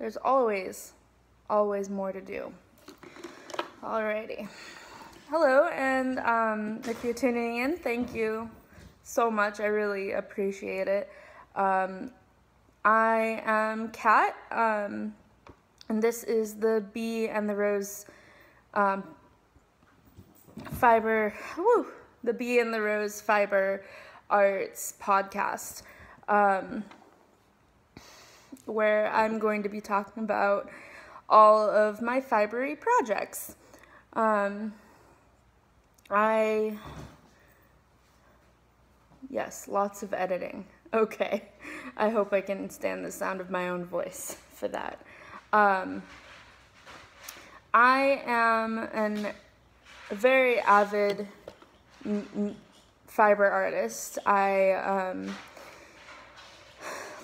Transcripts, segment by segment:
there's always, always more to do. Alrighty. Hello, and um, if you're tuning in, thank you so much. I really appreciate it. Um, I am Kat, um, and this is the Bee and the Rose um, Fiber, woo, the Bee and the Rose Fiber Arts podcast, um, where I'm going to be talking about all of my fibery projects. Um, I, yes, lots of editing. Okay, I hope I can stand the sound of my own voice for that. Um, I am an, a very avid fiber artist. I, um,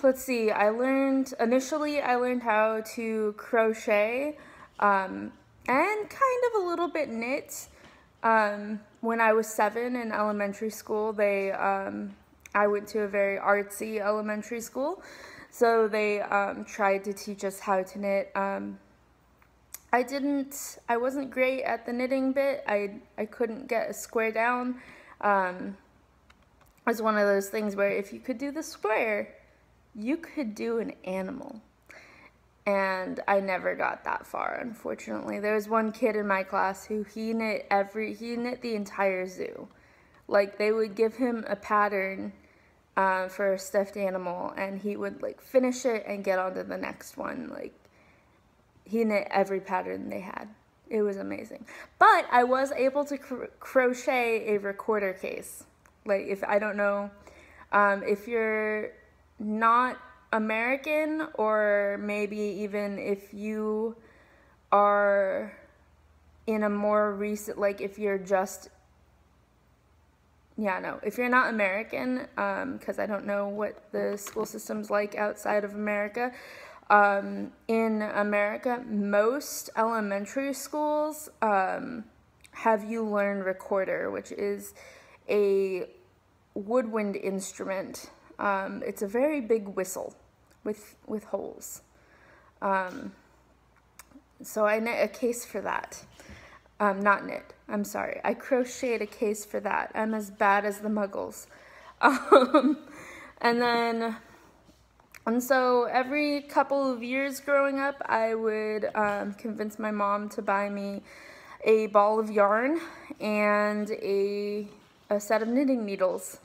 let's see, I learned, initially, I learned how to crochet um, and kind of a little bit knit. Um, when I was seven in elementary school, they um, I went to a very artsy elementary school, so they um, tried to teach us how to knit. Um, I didn't. I wasn't great at the knitting bit. I I couldn't get a square down. Um, it was one of those things where if you could do the square, you could do an animal and I never got that far, unfortunately. There was one kid in my class who he knit every he knit the entire zoo. Like they would give him a pattern uh, for a stuffed animal, and he would like finish it and get on to the next one. Like he knit every pattern they had. It was amazing. But I was able to cr- crochet a recorder case. Like if I don't know, um, if you're not American, or maybe even if you are in a more recent, like if you're just, yeah, no, if you're not American, because um, I don't know what the school system's like outside of America. Um, in America, most elementary schools um, have you learn recorder, which is a woodwind instrument um, it's a very big whistle with, with holes. Um, so I knit a case for that. Um, not knit, I'm sorry. I crocheted a case for that. I'm as bad as the muggles. Um, and then, and so every couple of years growing up, I would um, convince my mom to buy me a ball of yarn and a, a set of knitting needles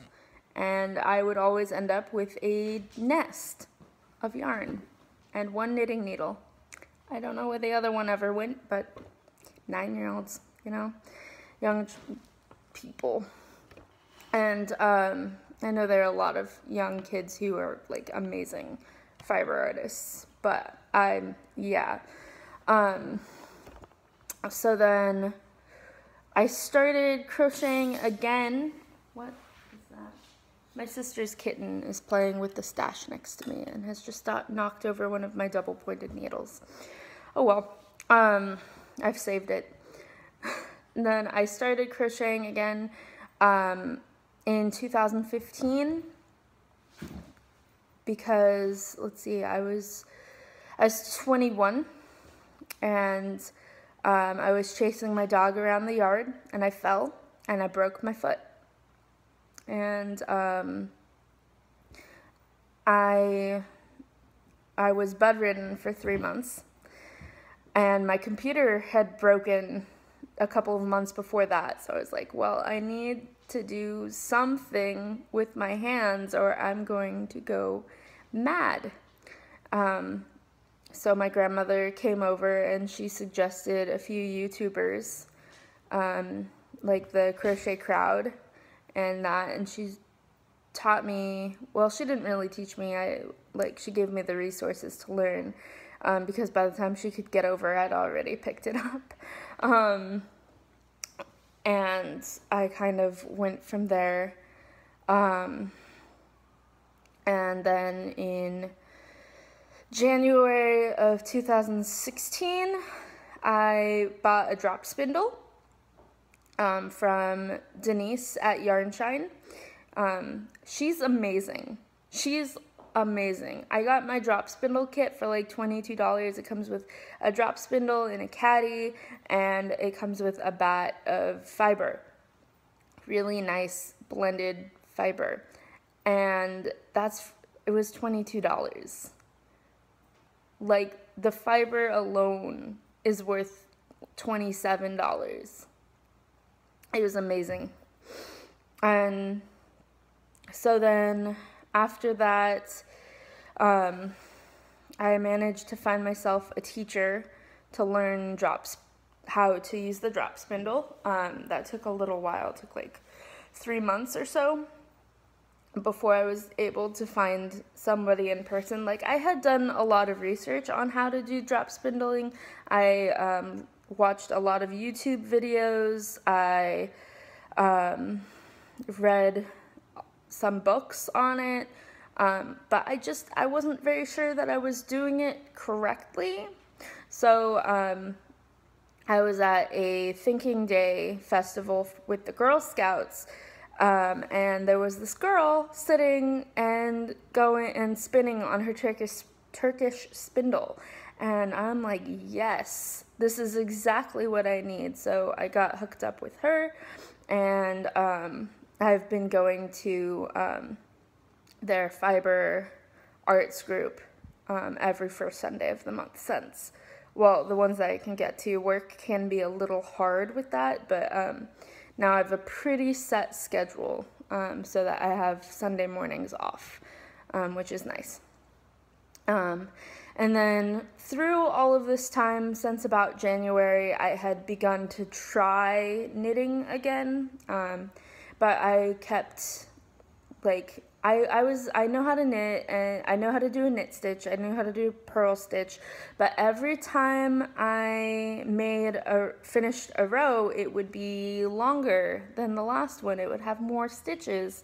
and I would always end up with a nest of yarn and one knitting needle. I don't know where the other one ever went, but nine year olds, you know, young people. And um, I know there are a lot of young kids who are like amazing fiber artists, but I'm, yeah. Um, so then I started crocheting again. My sister's kitten is playing with the stash next to me and has just knocked over one of my double pointed needles. Oh well, um, I've saved it. then I started crocheting again um, in 2015 because let's see, I was I was 21 and um, I was chasing my dog around the yard and I fell and I broke my foot and um, I I was bedridden for three months, and my computer had broken a couple of months before that. So I was like, well, I need to do something with my hands, or I'm going to go mad. Um, so my grandmother came over and she suggested a few YouTubers, um, like the Crochet Crowd and that and she's taught me well she didn't really teach me. I like she gave me the resources to learn um, because by the time she could get over i'd already picked it up. Um, and i kind of went from there. Um, and then in january of 2016 i bought a drop spindle um, from Denise at Yarnshine. Um, she's amazing. She's amazing. I got my drop spindle kit for like $22. It comes with a drop spindle and a caddy and it comes with a bat of fiber. Really nice blended fiber. And that's it was $22. Like the fiber alone is worth $27. It was amazing. And so then after that, um, I managed to find myself a teacher to learn drops, how to use the drop spindle. Um, that took a little while, it took like three months or so before I was able to find somebody in person. Like I had done a lot of research on how to do drop spindling. I um, watched a lot of YouTube videos. I um, read some books on it. Um, but I just, I wasn't very sure that I was doing it correctly. So, um, I was at a Thinking Day festival with the Girl Scouts, um, and there was this girl sitting and going and spinning on her Turkish Turkish spindle, and I'm like, yes, this is exactly what I need. So I got hooked up with her, and um, I've been going to um, their fiber arts group um, every first Sunday of the month since. Well, the ones that I can get to work can be a little hard with that, but um, now I have a pretty set schedule um, so that I have Sunday mornings off, um, which is nice. And then through all of this time, since about January, I had begun to try knitting again. Um, but I kept like I, I was I know how to knit and I know how to do a knit stitch. I knew how to do a purl stitch, but every time I made a finished a row, it would be longer than the last one. It would have more stitches.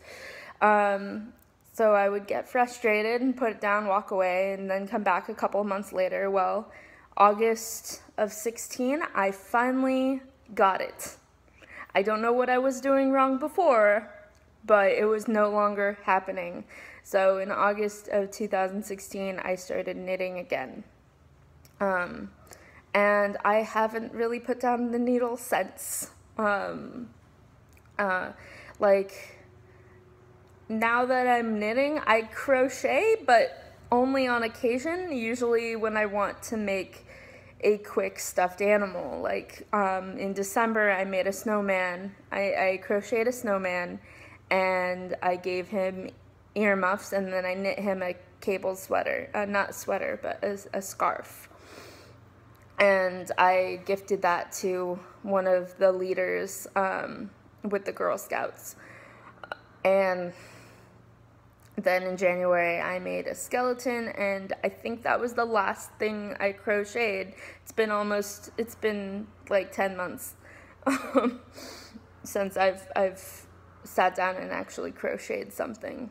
Um, so I would get frustrated and put it down, walk away, and then come back a couple months later. Well, August of 16, I finally got it. I don't know what I was doing wrong before, but it was no longer happening. So in August of 2016, I started knitting again. Um, and I haven't really put down the needle since. Um, uh, like, now that I'm knitting, I crochet, but only on occasion, usually when I want to make a quick stuffed animal. Like um, in December, I made a snowman. I, I crocheted a snowman and I gave him earmuffs and then I knit him a cable sweater. Uh, not sweater, but a, a scarf. And I gifted that to one of the leaders um, with the Girl Scouts. And then in January, I made a skeleton, and I think that was the last thing I crocheted. It's been almost, it's been like 10 months since I've, I've sat down and actually crocheted something.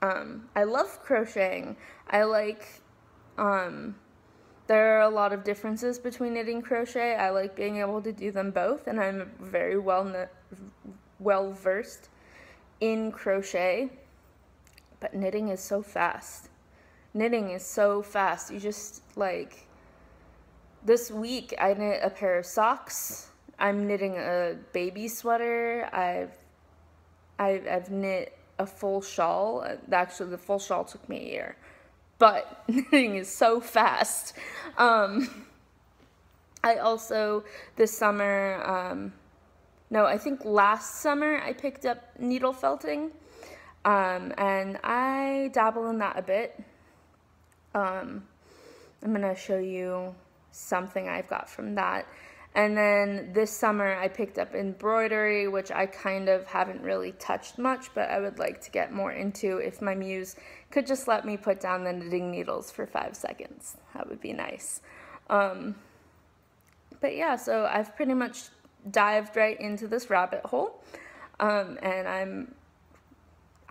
Um, I love crocheting. I like, um, there are a lot of differences between knitting crochet. I like being able to do them both, and I'm very well, well versed in crochet but knitting is so fast. Knitting is so fast. You just like this week I knit a pair of socks. I'm knitting a baby sweater. I've I've, I've knit a full shawl. Actually, the full shawl took me a year, but knitting is so fast. Um, I also this summer, um, no, I think last summer I picked up needle felting. Um, and I dabble in that a bit. Um, I'm going to show you something I've got from that. And then this summer I picked up embroidery, which I kind of haven't really touched much, but I would like to get more into if my muse could just let me put down the knitting needles for five seconds. That would be nice. Um, but yeah, so I've pretty much dived right into this rabbit hole. Um, and I'm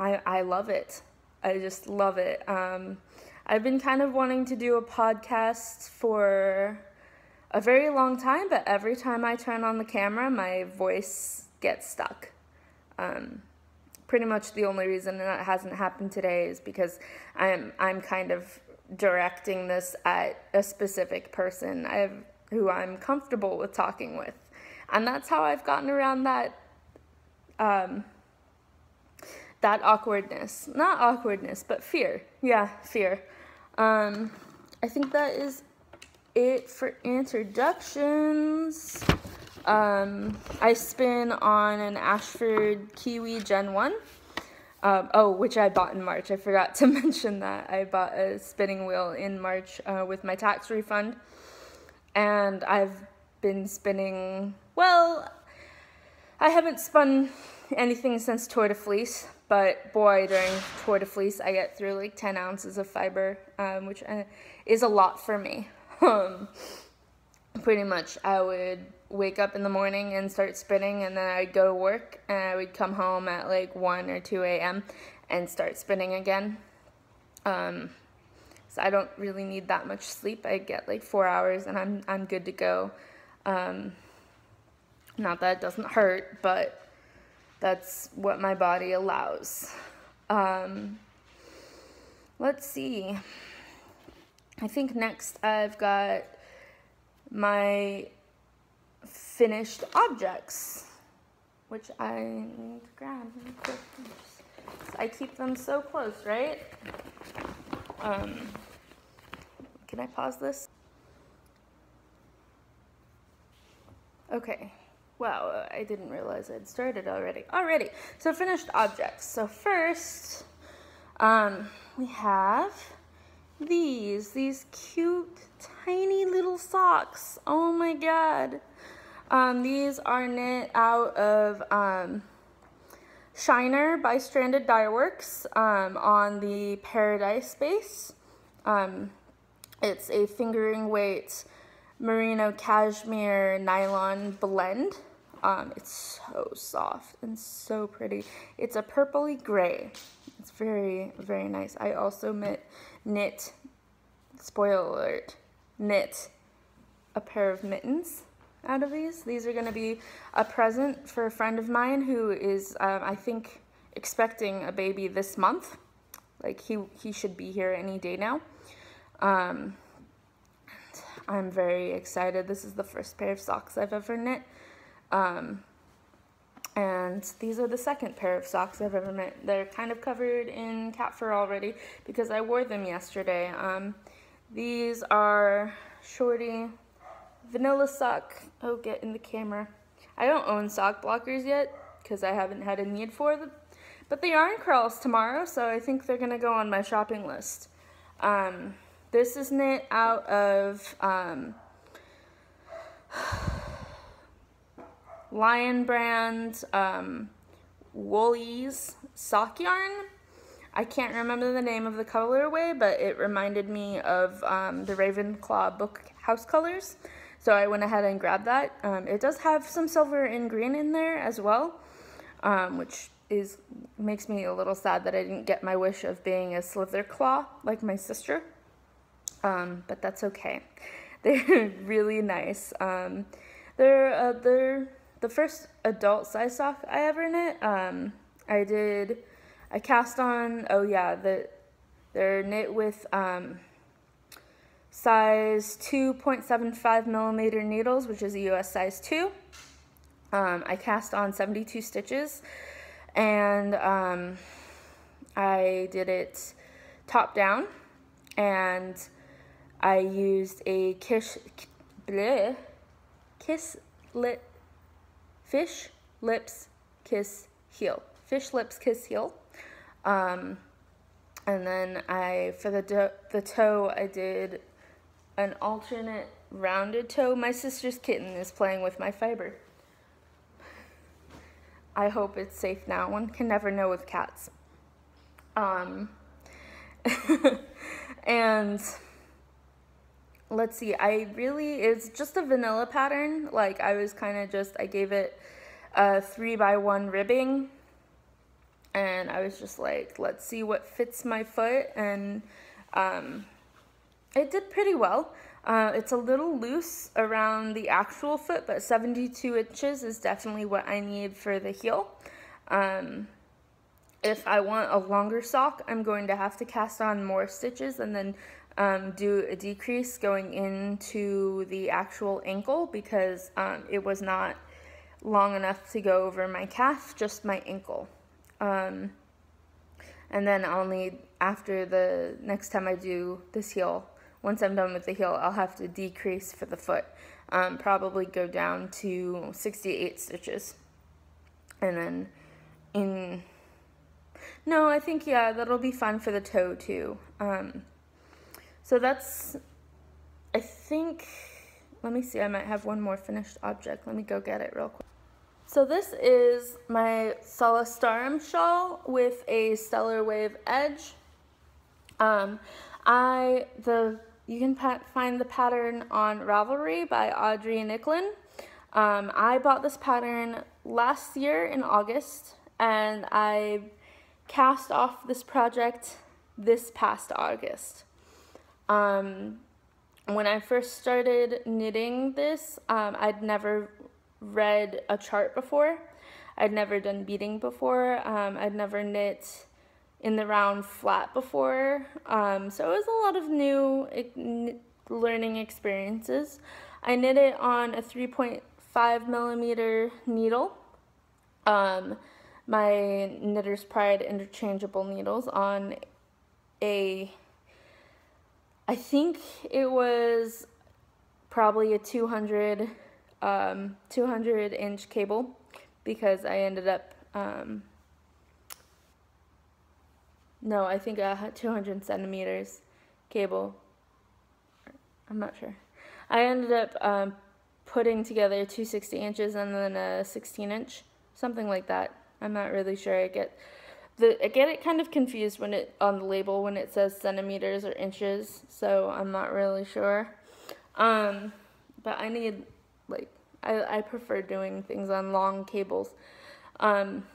I, I love it. I just love it. Um, I've been kind of wanting to do a podcast for a very long time, but every time I turn on the camera, my voice gets stuck. Um, pretty much the only reason that hasn't happened today is because I'm I'm kind of directing this at a specific person I've who I'm comfortable with talking with. And that's how I've gotten around that um, that awkwardness. Not awkwardness, but fear. Yeah, fear. Um, I think that is it for introductions. Um, I spin on an Ashford Kiwi Gen 1. Um, oh, which I bought in March. I forgot to mention that. I bought a spinning wheel in March uh, with my tax refund. And I've been spinning, well, I haven't spun anything since Tour de Fleece, but boy, during Tour de Fleece, I get through like 10 ounces of fiber, um, which uh, is a lot for me. Um, pretty much, I would wake up in the morning and start spinning, and then I'd go to work, and I would come home at like 1 or 2 a.m. and start spinning again. Um, so I don't really need that much sleep. I get like four hours, and I'm I'm good to go. Um, not that it doesn't hurt, but that's what my body allows. Um, let's see. I think next I've got my finished objects, which I need to grab. I keep them so close, right? Um, can I pause this? Okay. Wow, I didn't realize I'd started already. Already. So finished objects. So first, um, we have these, these cute, tiny little socks. Oh my god. Um, these are knit out of um, Shiner by Stranded Dyeworks um, on the Paradise base. Um, it's a fingering weight merino cashmere nylon blend. Um, it's so soft and so pretty. It's a purpley gray. It's very, very nice. I also knit, knit, spoiler alert, knit a pair of mittens out of these. These are going to be a present for a friend of mine who is, um, I think, expecting a baby this month. Like, he, he should be here any day now. Um, I'm very excited. This is the first pair of socks I've ever knit. Um, and these are the second pair of socks I've ever knit. They're kind of covered in cat fur already because I wore them yesterday. Um, these are shorty vanilla sock. Oh, get in the camera. I don't own sock blockers yet because I haven't had a need for them. But the yarn crawls tomorrow, so I think they're going to go on my shopping list. Um, this is knit out of um, Lion Brand um, Woolies sock yarn. I can't remember the name of the colorway, but it reminded me of um, the Ravenclaw book house colors. So I went ahead and grabbed that. Um, it does have some silver and green in there as well, um, which is makes me a little sad that I didn't get my wish of being a Slytherclaw like my sister. Um, but that's okay. They're really nice. Um, they're uh, they're the first adult size sock I ever knit. Um, I did, I cast on, oh yeah, the, they're knit with um, size 2.75 millimeter needles, which is a US size 2. Um, I cast on 72 stitches and um, I did it top down and I used a kiss, bleh, kiss lit fish, lips, kiss, heel. Fish, lips, kiss, heel. Um, and then I, for the, the toe, I did an alternate rounded toe. My sister's kitten is playing with my fiber. I hope it's safe now. One can never know with cats. Um, and let's see, I really, it's just a vanilla pattern. Like I was kind of just, I gave it a three by one ribbing and I was just like, let's see what fits my foot. And um, it did pretty well. Uh, it's a little loose around the actual foot, but 72 inches is definitely what I need for the heel. Um, if I want a longer sock, I'm going to have to cast on more stitches and then um, do a decrease going into the actual ankle because um, it was not long enough to go over my calf, just my ankle. Um, and then I'll need, after the next time I do this heel, once I'm done with the heel, I'll have to decrease for the foot. Um, probably go down to 68 stitches. And then in, no, I think, yeah, that'll be fun for the toe too. Um, so that's, I think, let me see, I might have one more finished object. Let me go get it real quick. So this is my Sol Astrum shawl with a Stellar Wave edge. Um, I, the, you can find the pattern on Ravelry by Audrey Nicklin. Um, I bought this pattern last year in August and I cast off this project this past August. Um, when I first started knitting this, um, I'd never read a chart before. I'd never done beading before. Um, I'd never knit in the round flat before. Um, so it was a lot of new learning experiences. I knit it on a 3.5 millimeter needle. Um, my Knitter's Pride interchangeable needles on a, I think it was probably a 200 um, 200 inch cable because I ended up, um, no, I think a 200 centimeters cable. I'm not sure. I ended up um, putting together two 60 inches and then a 16 inch, something like that. I'm not really sure. I get the I get it kind of confused when it on the label when it says centimeters or inches, so I'm not really sure. Um, but I need like I, I prefer doing things on long cables. Um,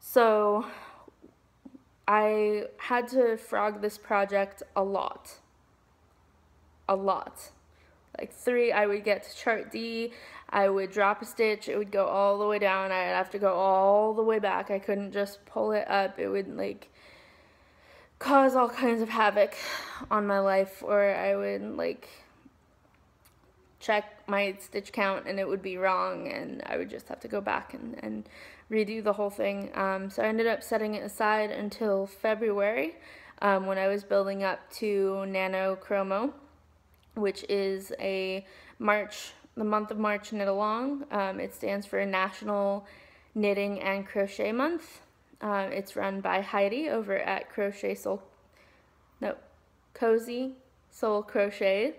so I had to frog this project a lot. A lot. Like three, I would get to chart D, I would drop a stitch, it would go all the way down, I'd have to go all the way back. I couldn't just pull it up. It would like cause all kinds of havoc on my life or I would like check my stitch count and it would be wrong and I would just have to go back and, and redo the whole thing. Um, so I ended up setting it aside until February um, when I was building up to Nano Chromo, which is a March, the month of March knit along. Um, it stands for National Knitting and Crochet Month. Uh, it's run by Heidi over at Crochet Soul, no, Cozy Soul Crochet.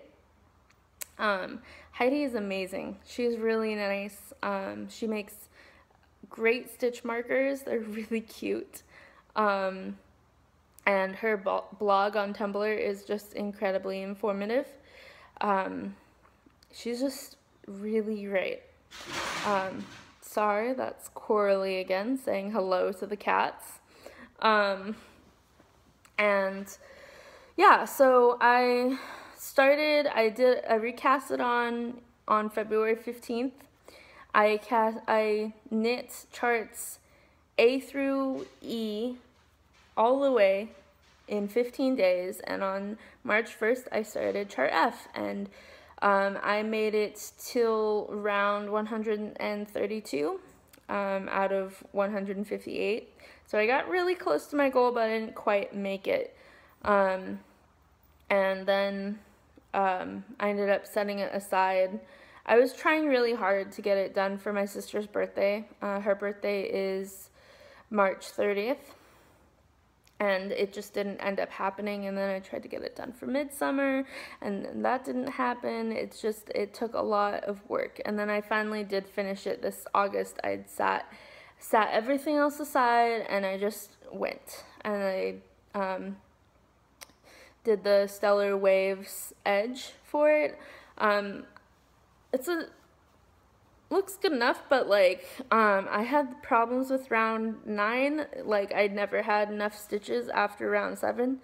Um, Heidi is amazing. She's really nice. Um, she makes great stitch markers. They're really cute. Um, and her blog on Tumblr is just incredibly informative. Um, she's just really great. Um, sorry, that's Coralie again saying hello to the cats. Um, and yeah, so I started, I did, I recast it on, on February 15th. I cast, I knit charts A through E all the way in 15 days and on March 1st I started chart F and um, I made it till round 132 um, out of 158 so I got really close to my goal but I didn't quite make it um, and then um, I ended up setting it aside. I was trying really hard to get it done for my sister's birthday. Uh, her birthday is March 30th, and it just didn't end up happening. And then I tried to get it done for midsummer, and that didn't happen. It's just, it took a lot of work. And then I finally did finish it this August. I'd sat, sat everything else aside, and I just went. And I, um, did the Stellar Waves edge for it. Um, it's a looks good enough, but like um, I had problems with round nine. Like I'd never had enough stitches after round seven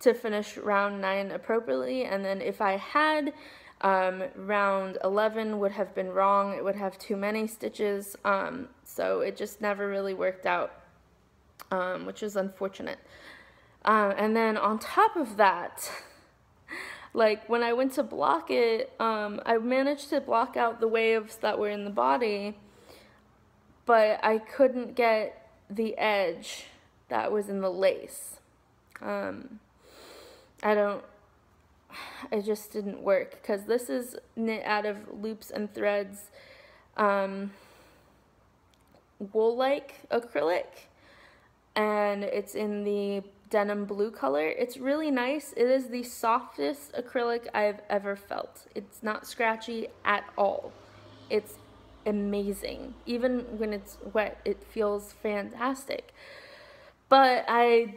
to finish round nine appropriately, and then if I had um, round 11 would have been wrong. It would have too many stitches, um, so it just never really worked out. um, which is unfortunate. Um, and then on top of that, like when I went to block it, um, I managed to block out the waves that were in the body, but I couldn't get the edge that was in the lace. Um, I don't, it just didn't work because this is knit out of loops and threads, um, wool-like acrylic, and it's in the denim blue color. It's really nice. It is the softest acrylic I've ever felt. It's not scratchy at all. It's amazing. Even when it's wet, it feels fantastic. But I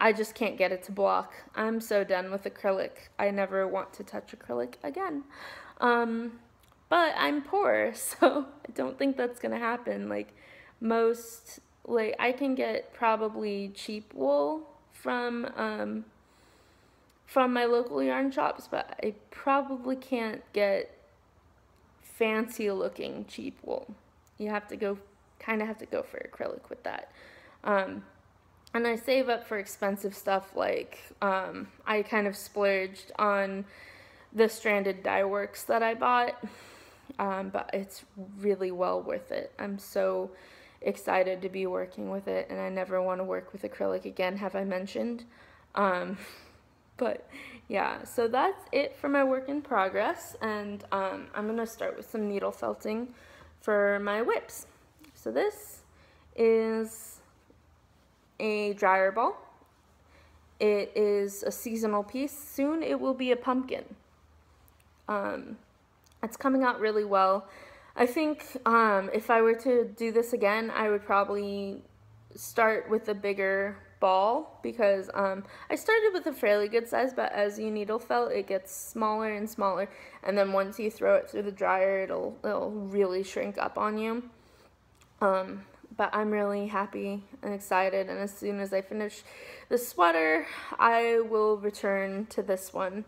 I just can't get it to block. I'm so done with acrylic. I never want to touch acrylic again. Um, but I'm poor, so I don't think that's going to happen. Like most like I can get probably cheap wool from um, from my local yarn shops, but I probably can't get fancy looking cheap wool. You have to go kind of have to go for acrylic with that. Um, and I save up for expensive stuff like um, I kind of splurged on the stranded dye works that I bought, um, but it's really well worth it. I'm so excited to be working with it and I never want to work with acrylic again have I mentioned. Um, but yeah so that's it for my work in progress and um, I'm gonna start with some needle felting for my WIPs. so this is a dryer ball. It is a seasonal piece. Soon it will be a pumpkin. Um, it's coming out really well I think um, if I were to do this again, I would probably start with a bigger ball because um, I started with a fairly good size, but as you needle felt, it gets smaller and smaller, and then once you throw it through the dryer, it'll it'll really shrink up on you. Um, but I'm really happy and excited, and as soon as I finish the sweater, I will return to this one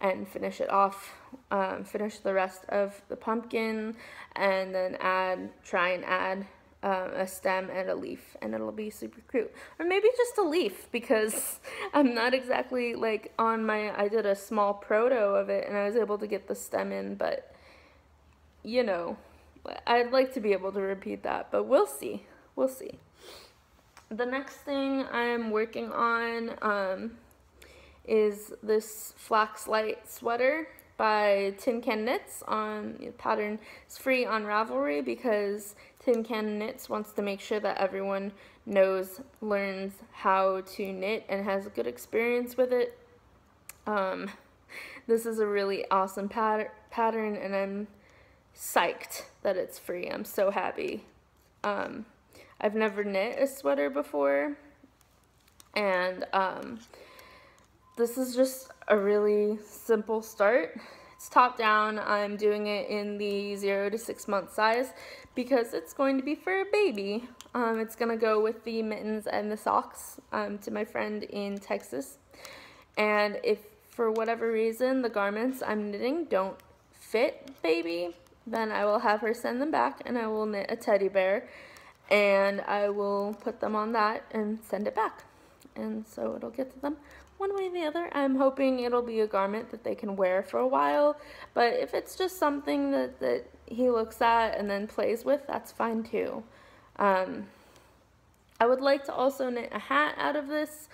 and finish it off, um, finish the rest of the pumpkin, and then add, try and add um, a stem and a leaf, and it'll be super cute. Or maybe just a leaf, because I'm not exactly, like, on my, I did a small proto of it, and I was able to get the stem in, but, you know, I'd like to be able to repeat that, but we'll see. We'll see. The next thing I'm working on, um, is this flax light sweater by Tin Can Knits on pattern is free on Ravelry because Tin Can Knits wants to make sure that everyone knows, learns how to knit and has a good experience with it. Um, this is a really awesome pat pattern and I'm psyched that it's free. I'm so happy. Um, I've never knit a sweater before and um, this is just a really simple start. It's top down. I'm doing it in the zero to six month size because it's going to be for a baby. Um, it's going to go with the mittens and the socks um, to my friend in Texas. And if for whatever reason the garments I'm knitting don't fit baby, then I will have her send them back and I will knit a teddy bear and I will put them on that and send it back. And so it'll get to them one way or the other. I'm hoping it'll be a garment that they can wear for a while, but if it's just something that, that he looks at and then plays with, that's fine too. Um, I would like to also knit a hat out of this,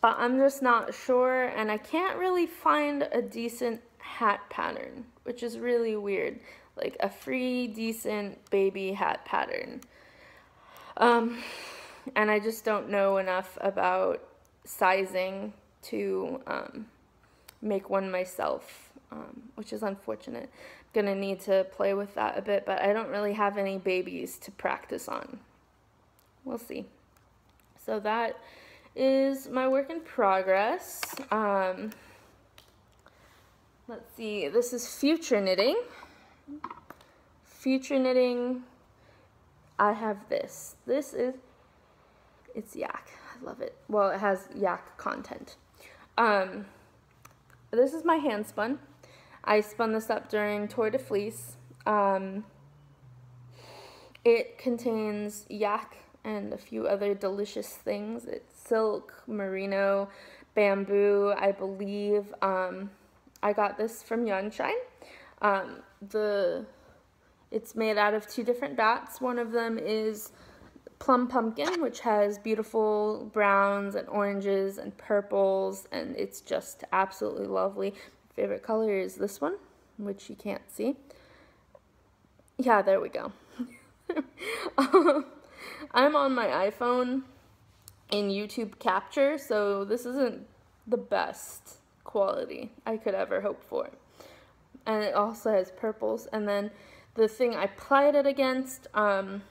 but I'm just not sure, and I can't really find a decent hat pattern, which is really weird. Like a free, decent baby hat pattern. Um, and I just don't know enough about sizing to um, make one myself, um, which is unfortunate. I'm Gonna need to play with that a bit, but I don't really have any babies to practice on. We'll see. So that is my work in progress. Um, let's see, this is future knitting. Future knitting, I have this. This is, it's yak. I love it. Well, it has yak content. Um, this is my hand spun. I spun this up during Tour de Fleece. Um, it contains yak and a few other delicious things. It's silk, merino, bamboo, I believe. Um, I got this from Yarnshine. Um, the it's made out of two different bats. One of them is plum pumpkin, which has beautiful browns and oranges and purples, and it's just absolutely lovely. My favorite color is this one, which you can't see. Yeah, there we go. um, I'm on my iPhone in YouTube Capture, so this isn't the best quality I could ever hope for. And it also has purples. And then the thing I plied it against um,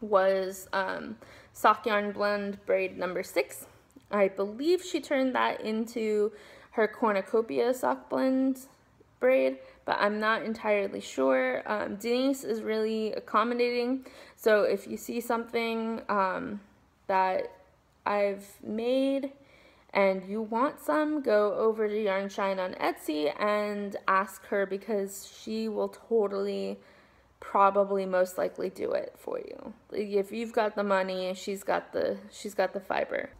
was um, Sock Yarn Blend braid number six. I believe she turned that into her cornucopia sock blend braid, but I'm not entirely sure. Um, Denise is really accommodating, so if you see something um, that I've made and you want some, go over to Yarn Shine on Etsy and ask her because she will totally probably most likely do it for you. If you've got the money, she's got the she's got the fiber.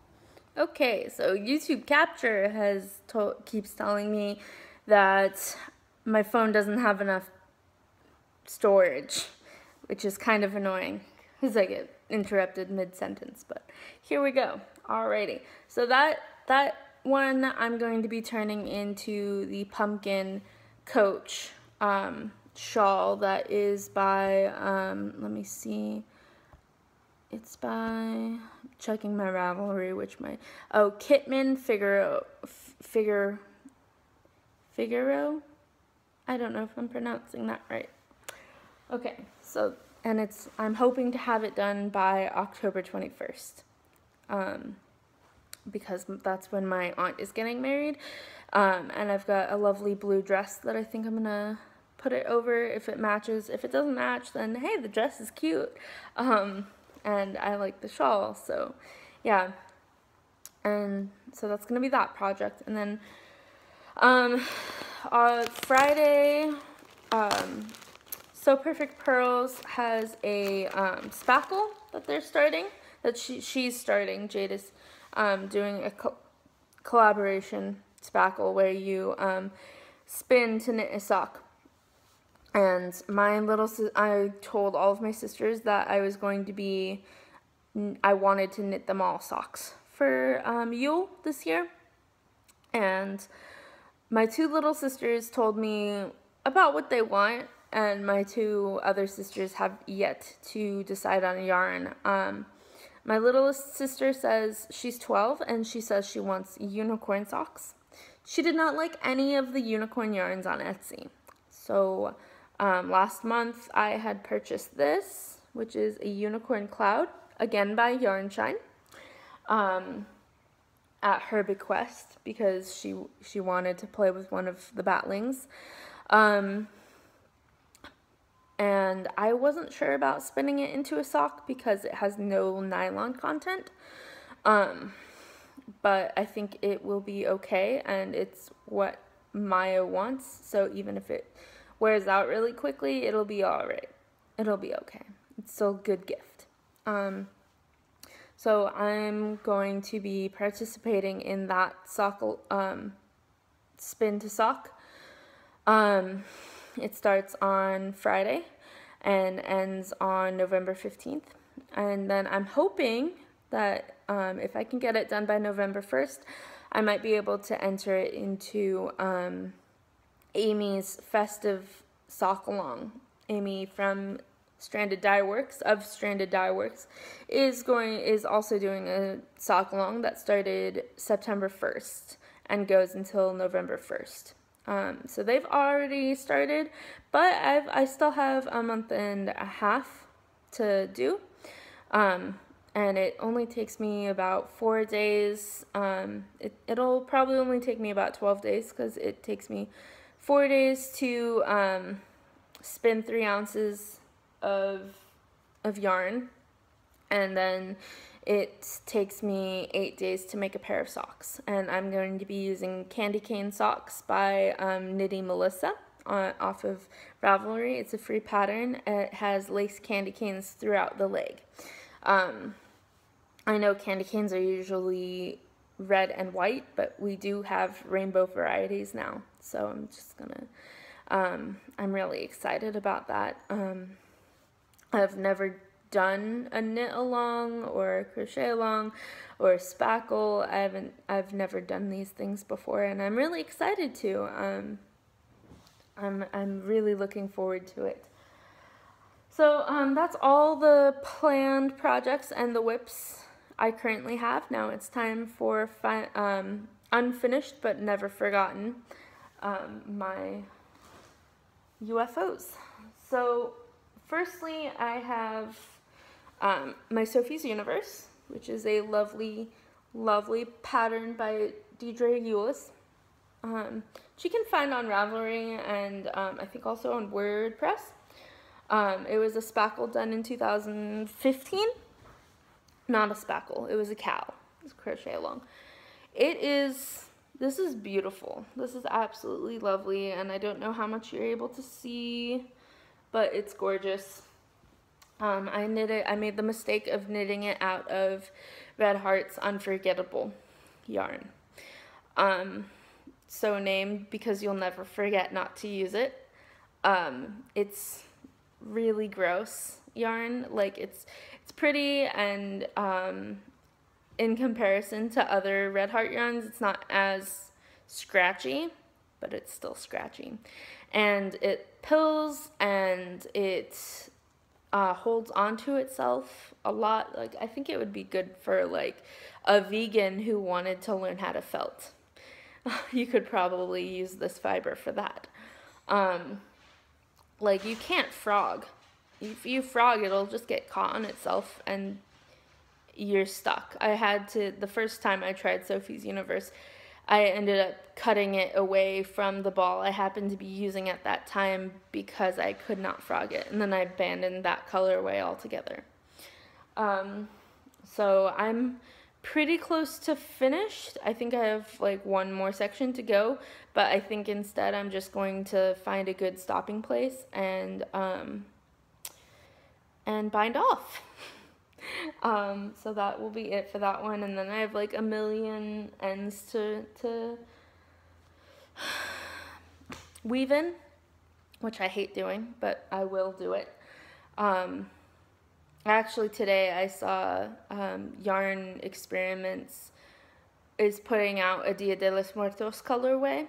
Okay, so YouTube Capture has keeps telling me that my phone doesn't have enough storage, which is kind of annoying because I get interrupted mid-sentence, but here we go. Alrighty, so that that one I'm going to be turning into the pumpkin coach um, shawl that is by, um, let me see, it's by, checking my Ravelry, which my, oh, Kitman Figaro, Figure, Figaro? I don't know if I'm pronouncing that right. Okay, so, and it's, I'm hoping to have it done by October 21st. Um, because that's when my aunt is getting married. Um, and I've got a lovely blue dress that I think I'm gonna put it over if it matches. If it doesn't match, then hey, the dress is cute. Um, and I like the shawl, so yeah. And so that's gonna be that project. And then um, uh, Friday, um, Sew Perfect Pearls has a um, spackle that they're starting, that she, she's starting, Jade is um, doing a co collaboration spackle where you um, spin to knit a sock. And my little, I told all of my sisters that I was going to be, I wanted to knit them all socks for um, Yule this year. And my two little sisters told me about what they want, and my two other sisters have yet to decide on a yarn. Um, my littlest sister says she's 12 and she says she wants unicorn socks. She did not like any of the unicorn yarns on Etsy. So um, last month I had purchased this, which is a unicorn cloud, again by Yarnshine, um, at her bequest because she she wanted to play with one of the batlings. Um, and I wasn't sure about spinning it into a sock because it has no nylon content. Um, but I think it will be okay and it's what Maya wants. So even if it wears out really quickly, it'll be all right. It'll be okay. It's still a good gift. Um, so I'm going to be participating in that sock, um, spin to sock. Um, it starts on Friday and ends on November 15th. And then I'm hoping that um, if I can get it done by November 1st, I might be able to enter it into um, Amy's festive sock along. Amy from Stranded Dye Works of Stranded Dye Works is going is also doing a sock along that started September 1st and goes until November 1st. Um, so they've already started, but I've, I still have a month and a half to do. Um, and it only takes me about four days. Um, it, it'll probably only take me about 12 days because it takes me four days to um, spin three ounces of, of yarn. And then it takes me eight days to make a pair of socks. And I'm going to be using Candy Cane Socks by um, Knitty Melissa on, off of Ravelry. It's a free pattern. It has lace candy canes throughout the leg. Um, I know candy canes are usually red and white, but we do have rainbow varieties now. So I'm just gonna, um, I'm really excited about that. Um, I've never done a knit along or a crochet along or spackle. I haven't, I've never done these things before and I'm really excited to. Um, I'm, I'm really looking forward to it. So um, that's all the planned projects and the WIPs I currently have. Now it's time for um, unfinished but never forgotten um, my UFOs. So firstly, I have um, my Sophie's Universe, which is a lovely, lovely pattern by Dedri Uys. Um, she can find on Ravelry and um, I think also on WordPress. Um, it was a spackle done in 2015 not a spackle. It was a cow. It's crochet along. It is, this is beautiful. This is absolutely lovely, and I don't know how much you're able to see, but it's gorgeous. Um, I knit it, I made the mistake of knitting it out of Red Heart's Unforgettable yarn. Um, so named because you'll never forget not to use it. Um, it's really gross yarn. Like it's it's pretty and um, in comparison to other Red Heart yarns, it's not as scratchy, but it's still scratchy. And it pills and it uh, holds onto itself a lot. Like I think it would be good for like a vegan who wanted to learn how to felt. you could probably use this fiber for that. Um, like you can't frog if you frog, it'll just get caught on itself and you're stuck. I had to, the first time I tried Sophie's Universe, I ended up cutting it away from the ball I happened to be using at that time because I could not frog it. And then I abandoned that colorway altogether. Um, so I'm pretty close to finished. I think I have like one more section to go, but I think instead I'm just going to find a good stopping place and um, and bind off. Um, so that will be it for that one. And then I have like a million ends to, to weave in, which I hate doing, but I will do it. Um, actually today I saw um, Yarn Experiments is putting out a Dia de los Muertos colorway.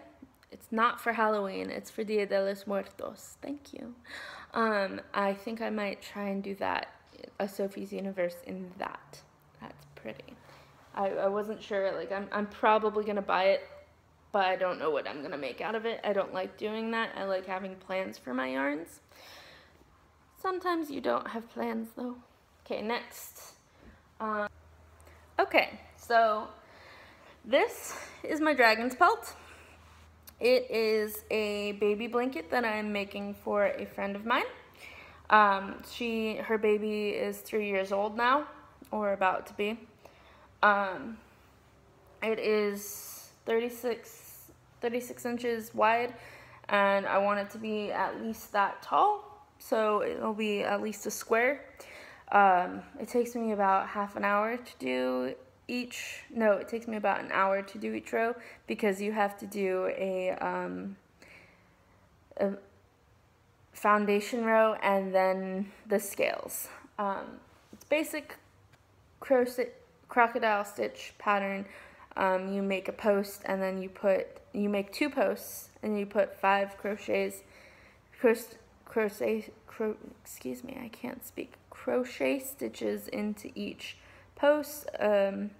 It's not for Halloween, it's for Dia de los Muertos. Thank you. Um, I think I might try and do that, a Sophie's Universe in that. That's pretty. I, I wasn't sure, like, I'm, I'm probably going to buy it, but I don't know what I'm going to make out of it. I don't like doing that. I like having plans for my yarns. Sometimes you don't have plans, though. Okay, next. Um, okay, so this is my dragon's pelt. It is a baby blanket that I'm making for a friend of mine. Um, she, her baby is three years old now, or about to be. Um, it is 36, 36 inches wide, and I want it to be at least that tall, so it'll be at least a square. Um, it takes me about half an hour to do each, no, it takes me about an hour to do each row because you have to do a, um, a foundation row and then the scales. Um, it's basic crocodile stitch pattern. Um, you make a post and then you put, you make two posts and you put five crochets, crochet, crochet, cro, excuse me, I can't speak, crochet stitches into each post, um,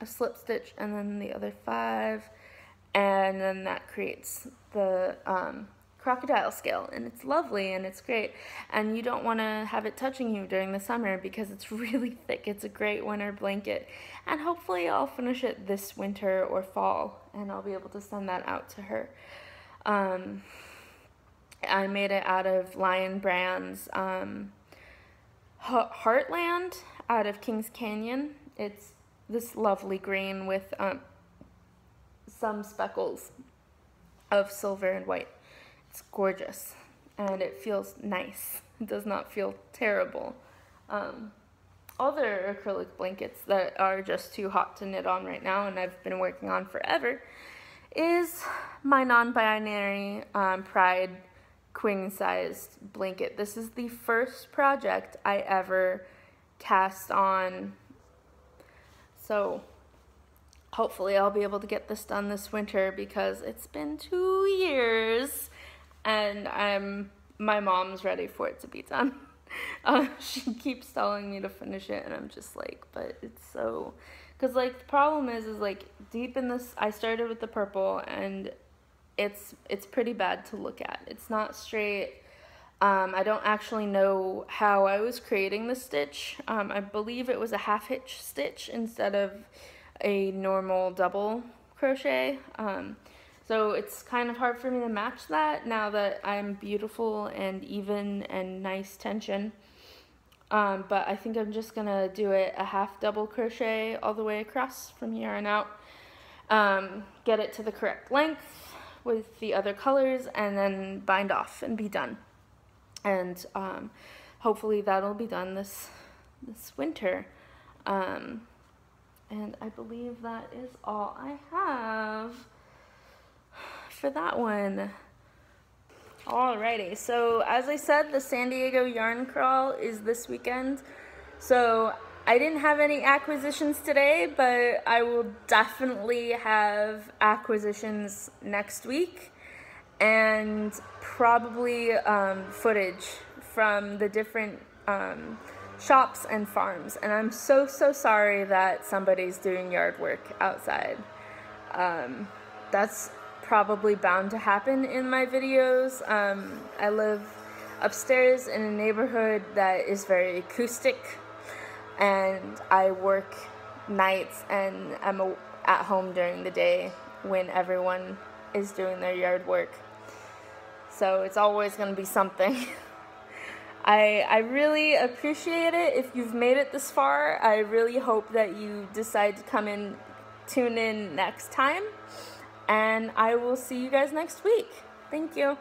a slip stitch, and then the other five, and then that creates the um, crocodile scale, and it's lovely and it's great, and you don't want to have it touching you during the summer because it's really thick. It's a great winter blanket, and hopefully I'll finish it this winter or fall, and I'll be able to send that out to her. Um, I made it out of Lion Brand's um, Heartland out of Kings Canyon. It's this lovely green with um, some speckles of silver and white. It's gorgeous and it feels nice. It does not feel terrible. Um, other acrylic blankets that are just too hot to knit on right now and I've been working on forever is my non-binary um, Pride queen-sized blanket. This is the first project I ever cast on. So hopefully I'll be able to get this done this winter because it's been two years and I'm my mom's ready for it to be done. Uh, she keeps telling me to finish it and I'm just like, but it's so because like the problem is is like deep in this I started with the purple and it's it's pretty bad to look at. It's not straight. Um, I don't actually know how I was creating the stitch. Um, I believe it was a half hitch stitch instead of a normal double crochet. Um, so it's kind of hard for me to match that now that I'm beautiful and even and nice tension. Um, but I think I'm just to do it a half double crochet all the way across from here on out. Um, get it to the correct length with the other colors and then bind off and be done. And um, hopefully that'll be done this, this winter. Um, and I believe that is all I have for that one. Alrighty, so as I said, the San Diego Yarn Crawl is this weekend. So I didn't have any acquisitions today, but I will definitely have acquisitions next week and probably um, footage from the different um, shops and farms. And I'm so, so sorry that somebody's doing yard work outside. Um, that's probably bound to happen in my videos. Um, I live upstairs in a neighborhood that is very acoustic and I work nights and I'm at home during the day when everyone is doing their yard work. So it's always going to be something. I, I really appreciate it if you've made it this far. I really hope that you decide to come in, tune in next time. And I will see you guys next week. Thank you.